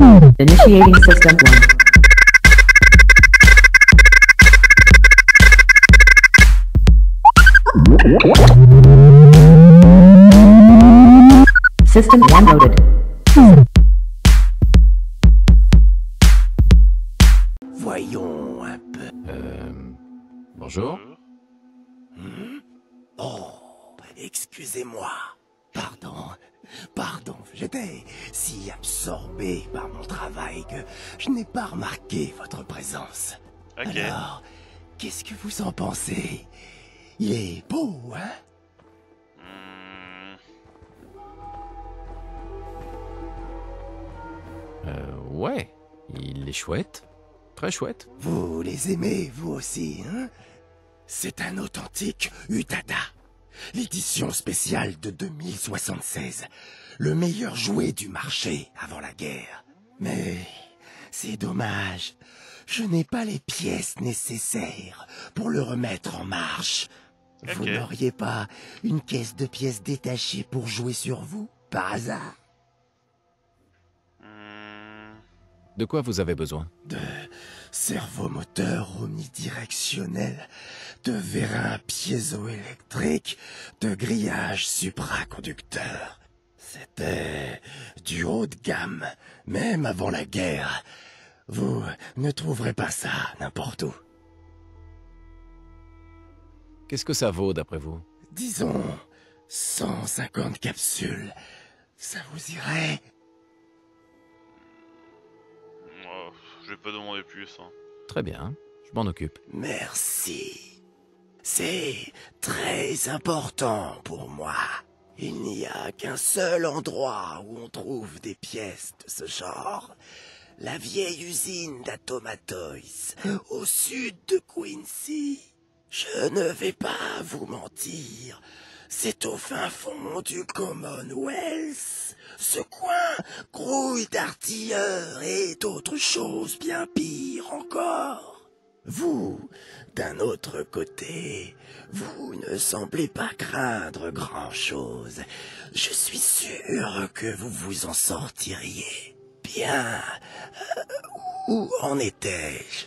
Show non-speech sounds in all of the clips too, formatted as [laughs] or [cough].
Initiating system 1. System 1 loaded. Je n'ai pas remarqué votre présence. Ok. Alors, qu'est-ce que vous en pensez? Il est beau, hein? Hmm, Euh... Ouais. Il est chouette. Très chouette. Vous les aimez, vous aussi, hein? C'est un authentique Utada. L'édition spéciale de 2076. Le meilleur jouet du marché avant la guerre. Mais c'est dommage. Je n'ai pas les pièces nécessaires pour le remettre en marche. Vous n'auriez pas une caisse de pièces détachée pour jouer sur vous, par hasard? Hmm, De quoi vous avez besoin? De servomoteur omnidirectionnel, de vérin piézoélectrique, de grillage supraconducteur. C'était du haut de gamme, même avant la guerre. Vous ne trouverez pas ça n'importe où. Qu'est-ce que ça vaut d'après vous? Disons 150 capsules. Ça vous irait? Oh, je vais pas demander plus. Hein. Très bien. Je m'en occupe. Merci. C'est très important pour moi. Il n'y a qu'un seul endroit où on trouve des pièces de ce genre. La vieille usine d'Atomatoys, au sud de Quincy. Je ne vais pas vous mentir. C'est au fin fond du Commonwealth. Ce coin grouille d'artilleurs et d'autres choses bien pires encore. Vous, d'un autre côté, vous ne semblez pas craindre grand-chose. Je suis sûr que vous vous en sortiriez. Bien. Euh, où en étais-je?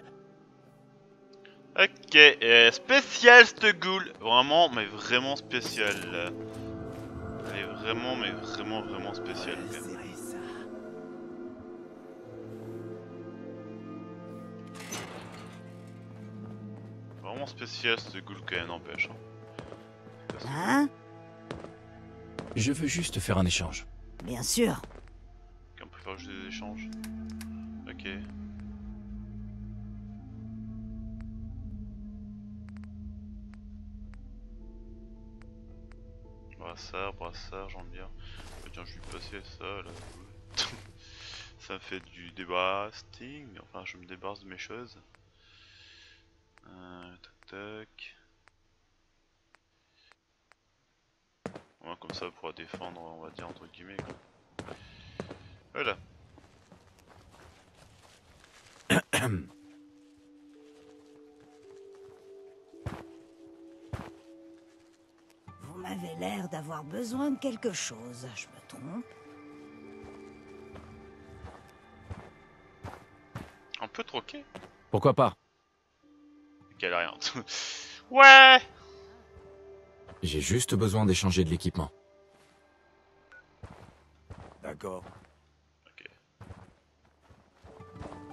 Ok, euh, spécial cette ghoul. Vraiment, mais vraiment spécial. Elle est vraiment, mais vraiment, vraiment spéciale. Vraiment spécial cette ghoul quand même, n'empêche. hein. Hein? Je veux juste faire un échange. Bien sûr. On peut faire juste des échanges? Ok. Brassard, brassard, j'en bien. Oh, tiens, je vais passer ça là. [laughs] ça me fait du débarrassing. Enfin, je me débarrasse de mes choses. Euh, tac tac. Ouais, comme ça, pour défendre, on va dire entre guillemets. Quoi. Voilà. [coughs] Vous m'avez l'air d'avoir besoin de quelque chose. Je me trompe Un peu troqué Pourquoi pas? [laughs] Ouais J'ai juste besoin d'échanger de l'équipement. D'accord, Ok.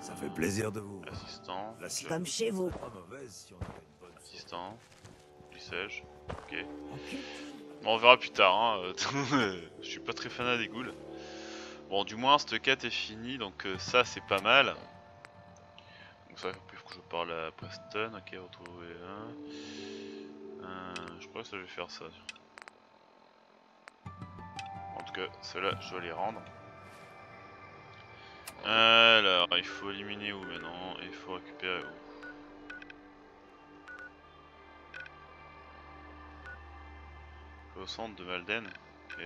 ça fait plaisir de vous. Assistant. Comme chez vous. Pas mauvaise si on avait une bonne Assistant. Lissage. Ok. Bon, on verra plus tard. Hein. [laughs] je suis pas très fan des ghouls. Bon, du moins, cette quête est finie, donc euh, ça, c'est pas mal. Je parle à Preston. Ok, retrouver un. Euh, je crois que ça, vais faire ça. En tout cas, ceux-là, je dois les rendre. Alors, il faut éliminer où maintenant? Il faut récupérer où? Au centre de Malden. Ok.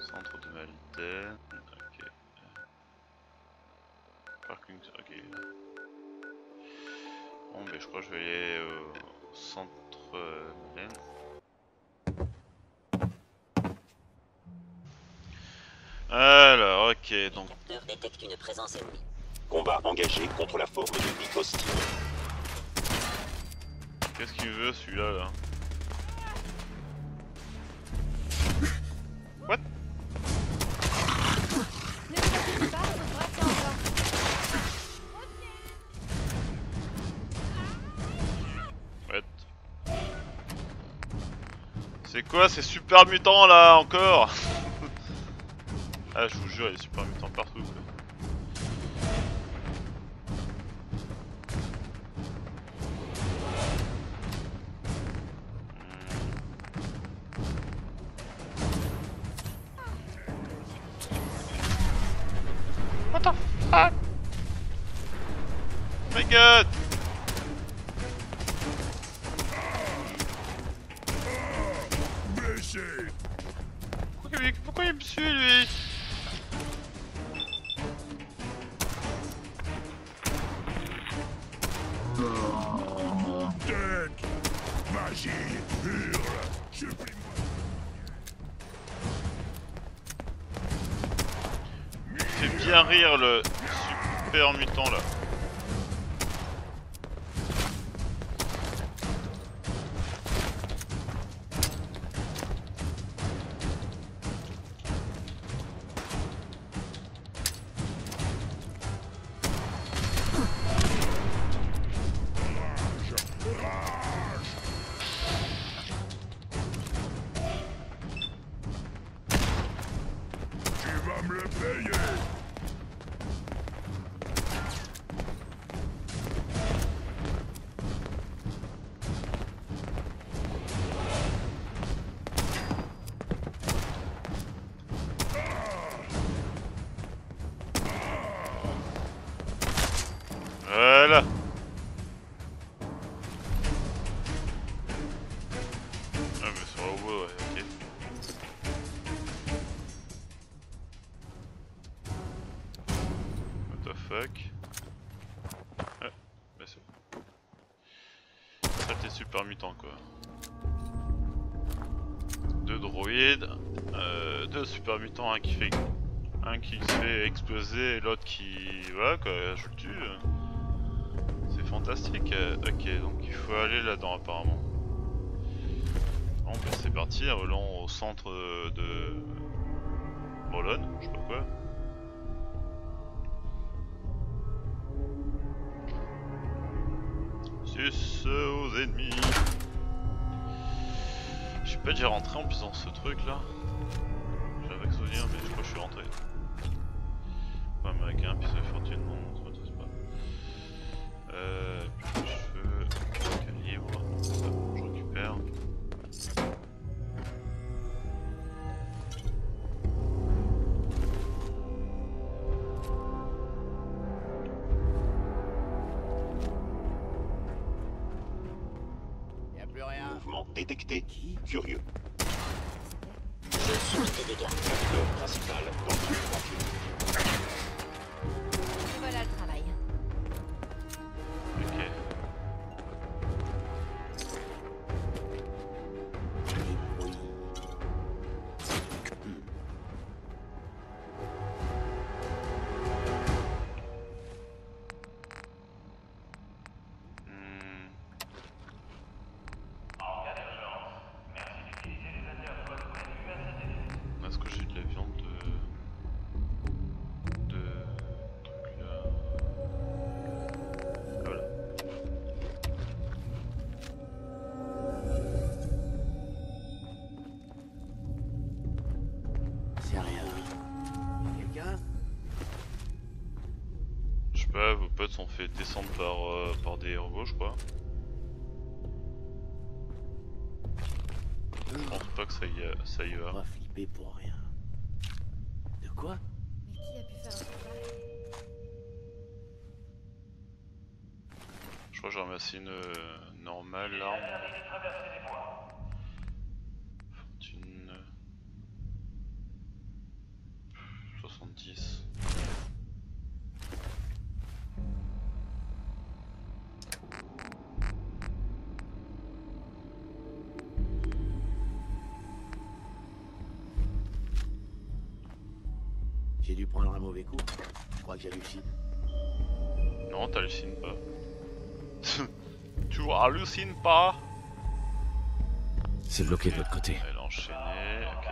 Centre de Malden. Ok. Parking. Ok. Bon, mais je crois que je vais aller au centre euh. Alors, Ok, donc capteur détecte une présence ennemie. Combat engagé contre la forme de vie hostile. qu'est-ce qu'il veut celui-là là? Quoi ces super mutants là encore [laughs] Ah je vous jure il y a des super mutants partout quoi. What the fuck? My god! 38 ans là. Super mutants, un qui fait... Un qui fait exploser et l'autre qui... Voilà quoi, je le tue. C'est fantastique. Ok, donc il faut aller là-dedans apparemment. Bon, bah c'est parti, allons au centre de Bologne, je sais pas quoi. Sus aux ennemis. Je suis pas déjà rentré en dans ce truc là. Souvenir, mais je crois que je suis rentré. Pas américain, pistolet fortune, non, ça m'intéresse pas. Euh, puis cheveux, calibre, ça, je récupère. Mouvement détecté. Curieux. Potes sont fait descendre par, euh, par des robots, je crois. Je pense pas que ça y, ça y On va. va flipper pour rien. De quoi? Mais qui a pu faire un Je crois que j'ai ramassé une euh, normale l'arme. J'ai dû prendre un mauvais coup. Je crois que j'hallucine. Non, t'hallucines pas. [laughs] tu hallucines pas C'est bloqué de l'autre côté. Elle a enchaîné, ok.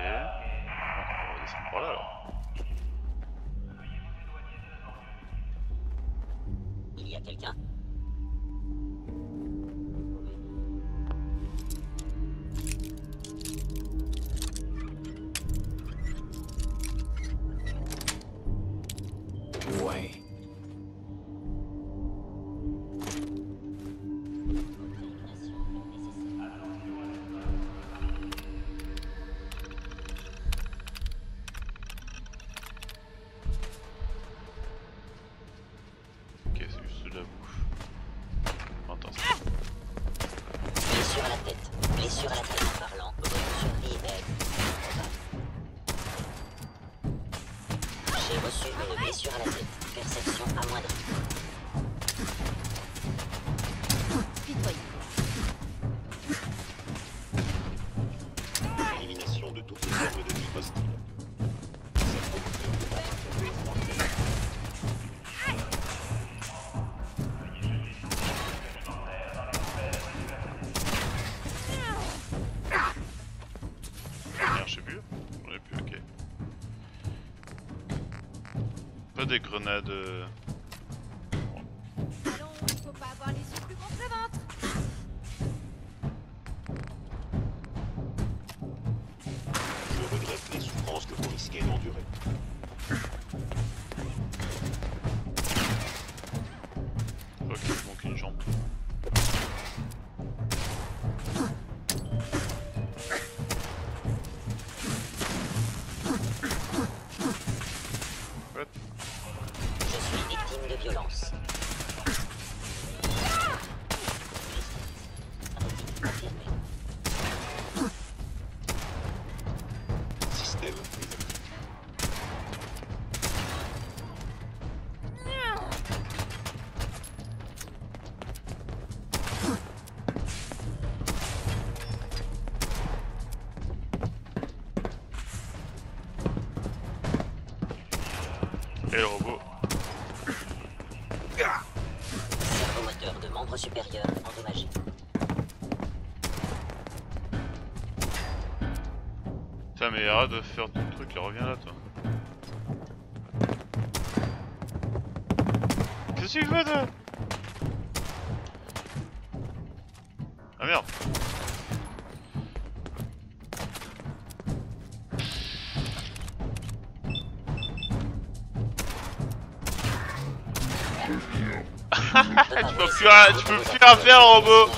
Reçu une blessure à la tête. Perception amoindrie. Pas violence. Arrête de faire ton truc, là, reviens là, toi. Qu'est-ce que tu fais, toi? Ah merde. [laughs] Tu peux plus rien, tu peux plus rien faire, robot.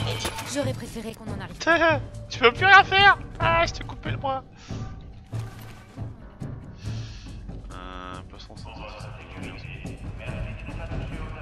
J'aurais préféré qu'on en arrive. [laughs] Tu peux plus rien faire. Ah, je t'ai coupé le bras メラニティータッチよ。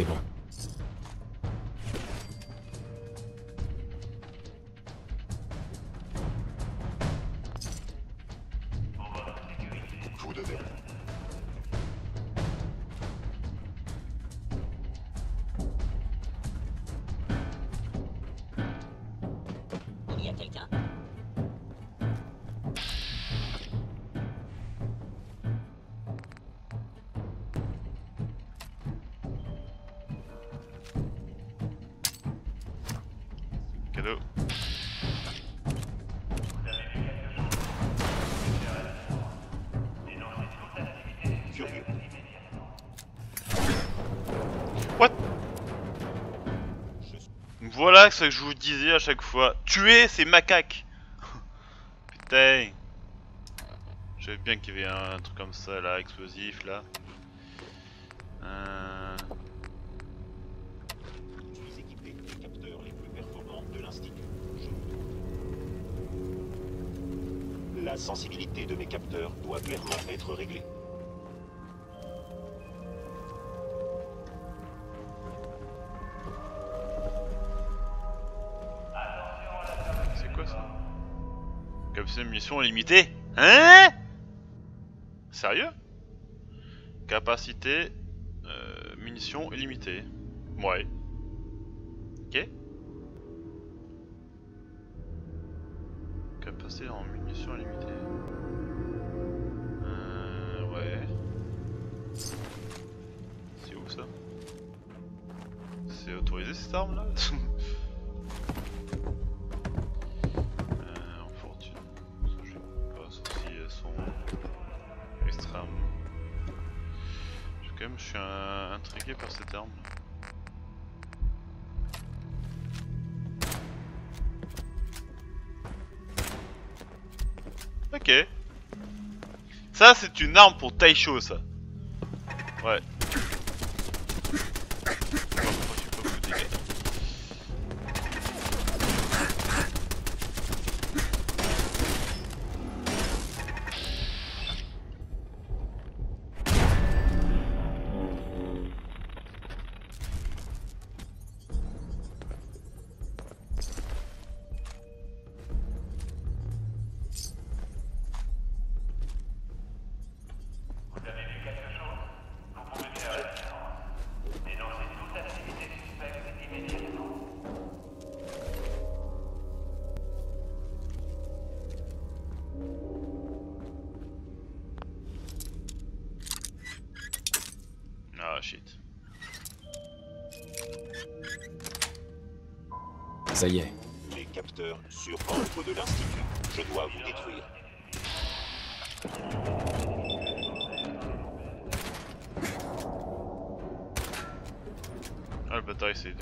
C'est Voilà ce que je vous disais à chaque fois. Tuer ces macaques Putain Je savais bien qu'il y avait un, truc comme ça là, explosif là. Euh... Je suis équipé des capteurs les plus performants de l'Institut. Je- La sensibilité de mes capteurs doit clairement être réglée. Capacité de munitions limitée Hein? Sérieux? Capacité euh, munitions illimitée. Ouais. Ok. Capacité en munitions illimitée. Euh, ouais. C'est où ça? C'est autorisé cette arme là [laughs] Ok. Ça, c'est une arme pour Taisho, ça. Ouais. Ah le bâtard il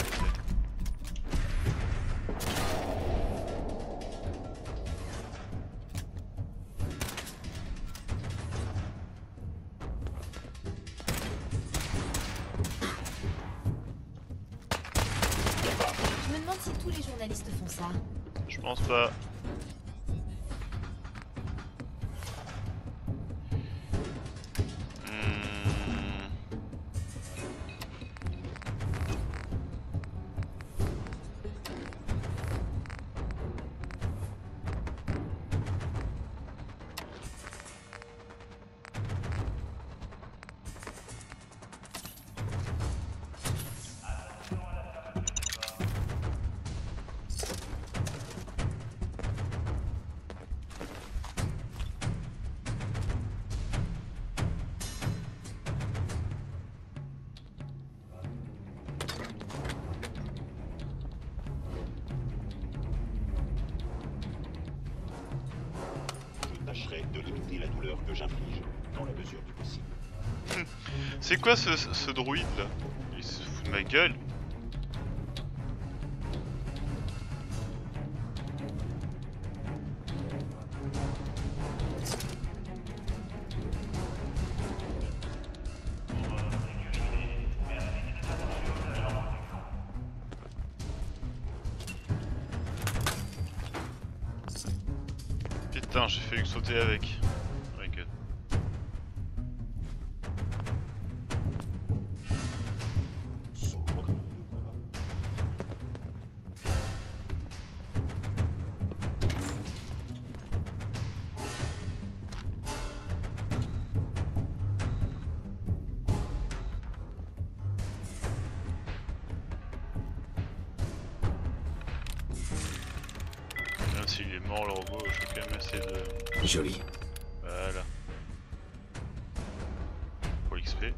tâcherai de limiter la douleur que j'inflige, dans la mesure du possible. [laughs] C'est quoi ce, ce, ce druide là Il se fout de ma gueule Pour l'XP. Et-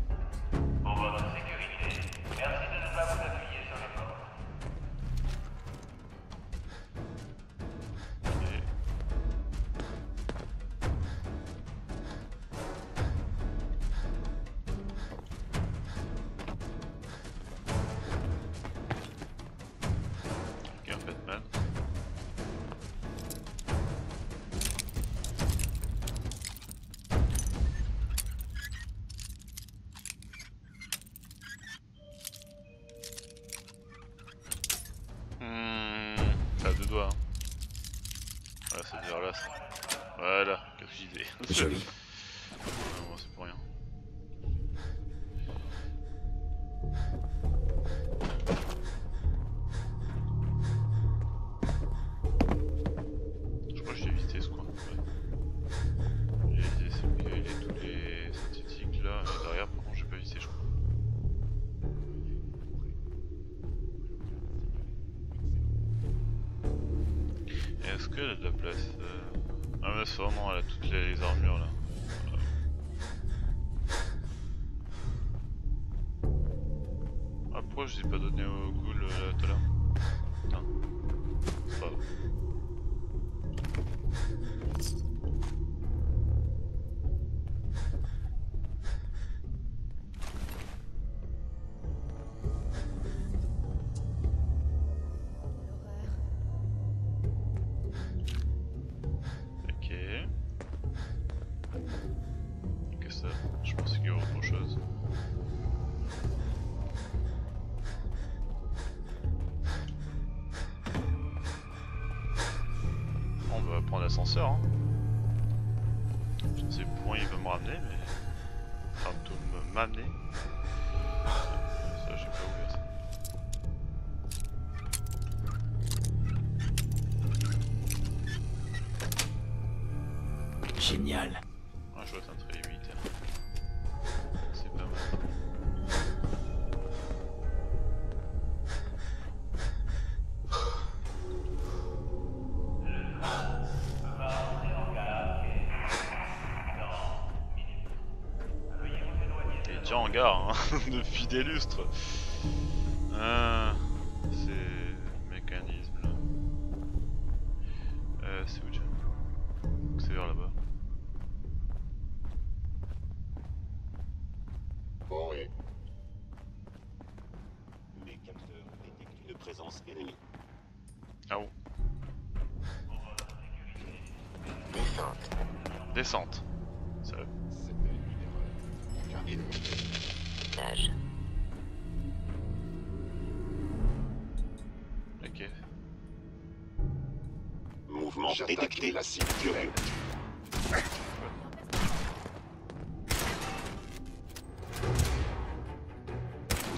Ouais, bon, c'est pour rien. Je crois que j'ai visité ce coin. Ouais. J'ai visité celui qui tous les synthétiques là. Et derrière, par contre, j'ai pas visité, je crois. Est-ce qu'elle a de la place euh... Ah mais c'est vraiment elle a toutes les, armures là. Ah pourquoi je les ai pas donné au ghoul euh, tout à l'heure? Génial. Ah, je vois un trait limité. C'est pas mal. Il déjà en gare, hein, [laughs] depuis des lustres. Ah,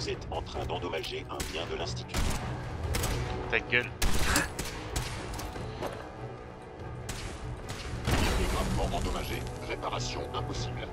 Vous êtes en train d'endommager un bien de l'Institut. Ta gueule. Gravement endommagé. Réparation impossible.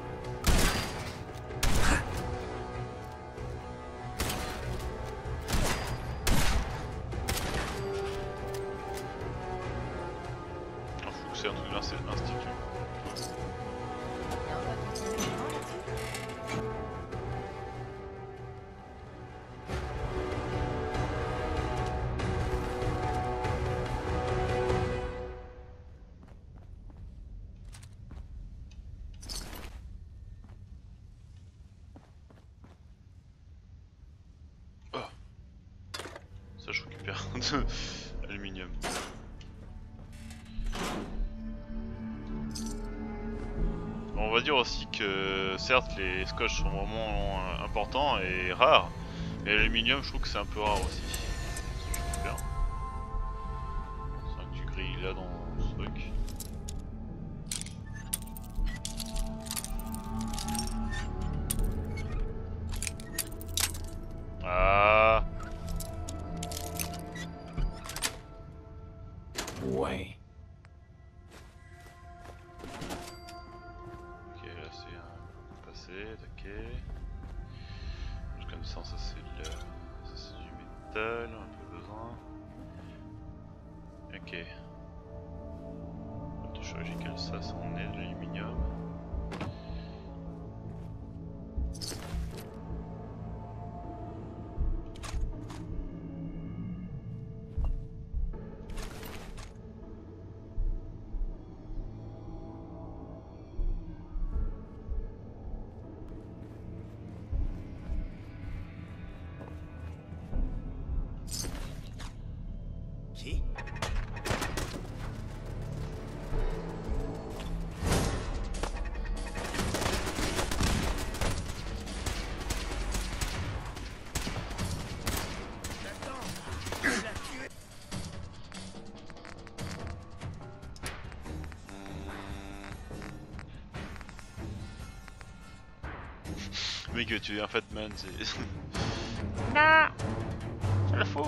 Certes les scotch sont vraiment euh, importants et rares, mais l'aluminium je trouve que c'est un peu rare aussi. C'est que tu grilles là dans ce truc. Qui a tué un Fatman, c'est. non C'est la faux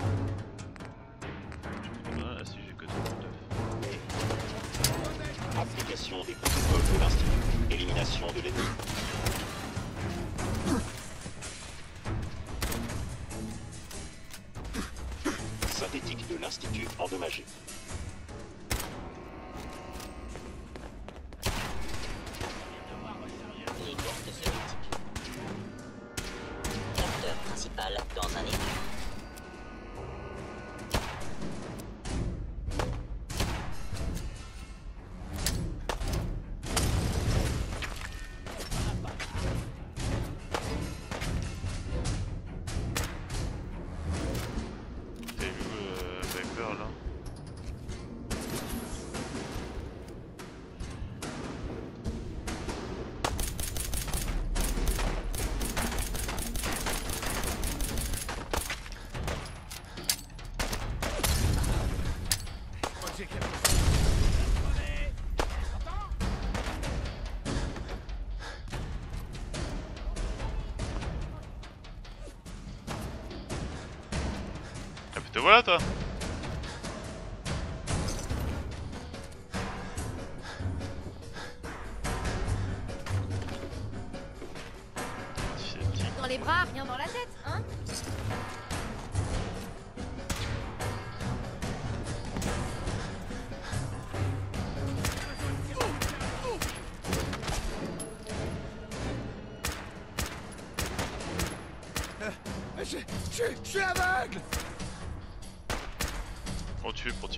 Ah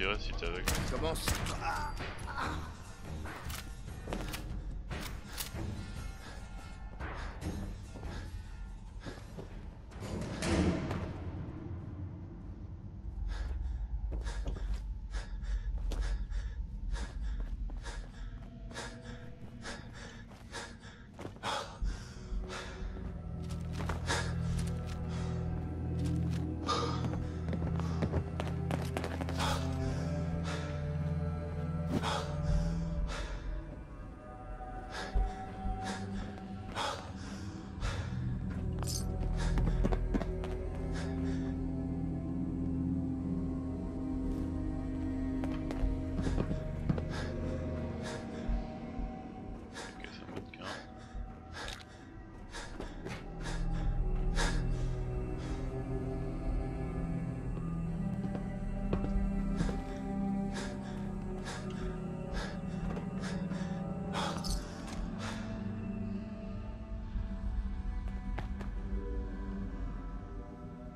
tirer si t'es Ok,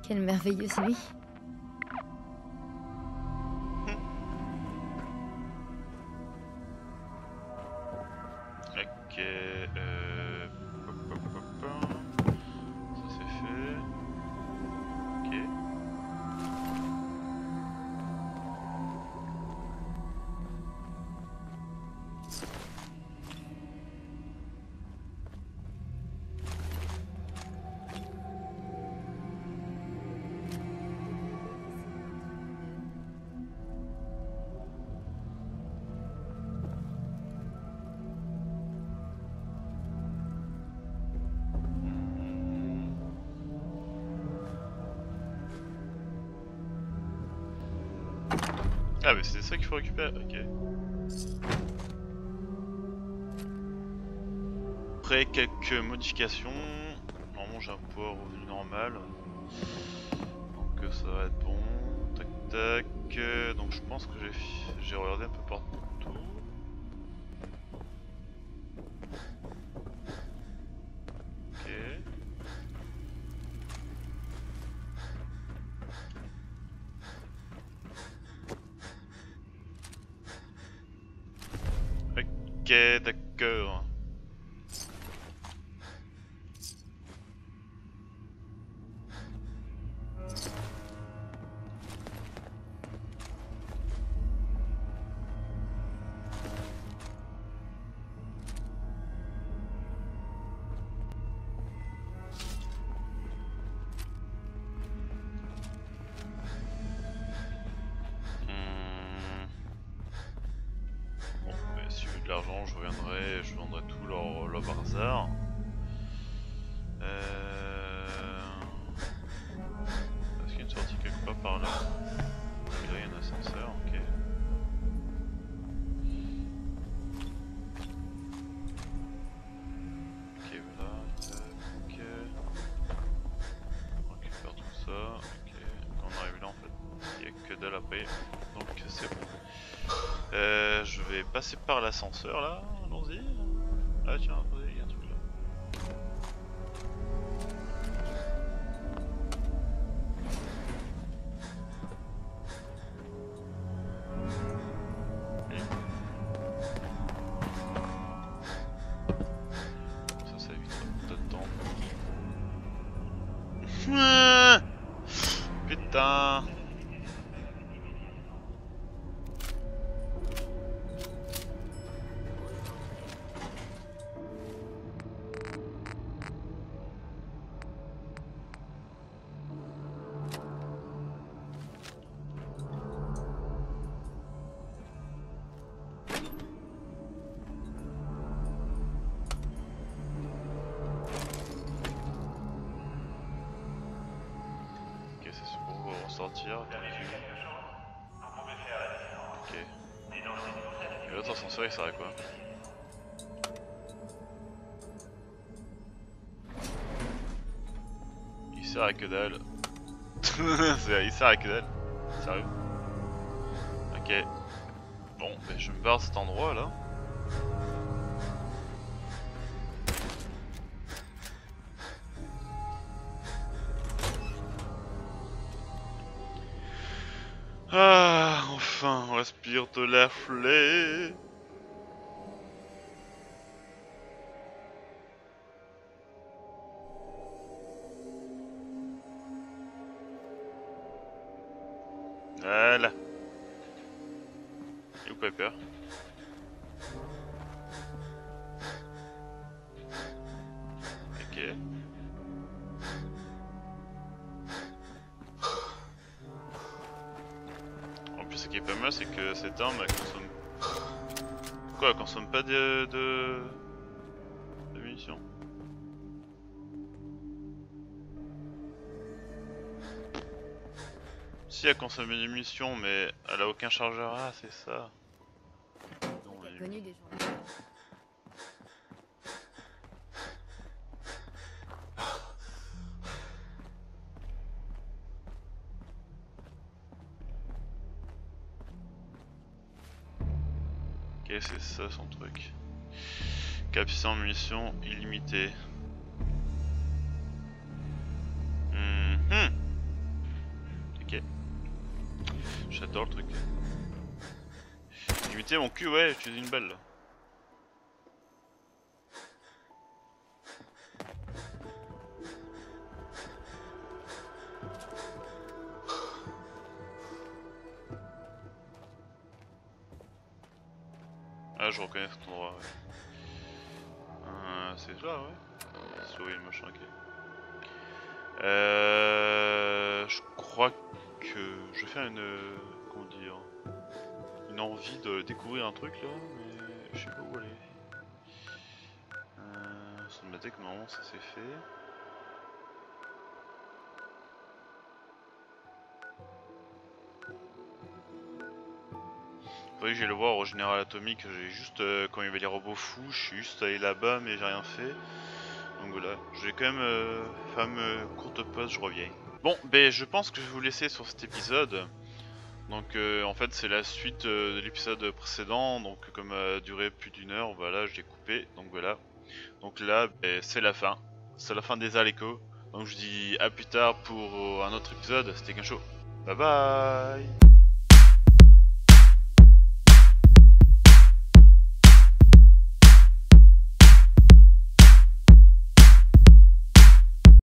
Quelle merveilleuse nuit. C'est ça qu'il faut récupérer, ok. Après quelques modifications, normalement j'ai un poids revenu normal. Donc euh, ça va être bon. Tac tac. euh, Donc je pense que j'ai regardé un peu partout. Passer par l'ascenseur là, ressortir. Ok. Et l'autre ascenseur il sert à quoi Il sert à que dalle. [laughs] Il sert à que dalle. Sérieux Ok. Bon, ben je me barre de cet endroit là. Respire de l'air frais. Ce qui est pas mal, c'est que cette arme, elle consomme. Quoi, elle consomme pas de. de. de munitions Si, elle consomme des munitions, mais elle a aucun chargeur. Ah, c'est ça. Non, elle- Connu des gens. Son truc. Capacité en munitions illimitée. Mhm. Ok. J'adore le truc. Illimité mon cul, ouais, j'utilise une balle là. Euh, c'est là, ouais. Souris, machin, ok. Euh, je crois que je vais faire une. euh, Comment dire Une envie de découvrir un truc là, mais je sais pas où aller. Euh, Cinémathèque, normalement ça c'est fait. Que j'aille le voir au général atomique, j'ai juste euh, quand il y avait les robots fous, je suis juste allé là-bas mais j'ai rien fait. Donc voilà, je vais quand même euh, faire une courte pause, je reviens. Bon, ben je pense que je vais vous laisser sur cet épisode. Donc euh, en fait c'est la suite euh, de l'épisode précédent, donc comme a duré plus d'une heure, voilà je l'ai coupé, donc voilà. Donc là ben, c'est la fin, c'est la fin des Aleco. Donc je dis à plus tard pour un autre épisode, c'était qu'un show. Bye bye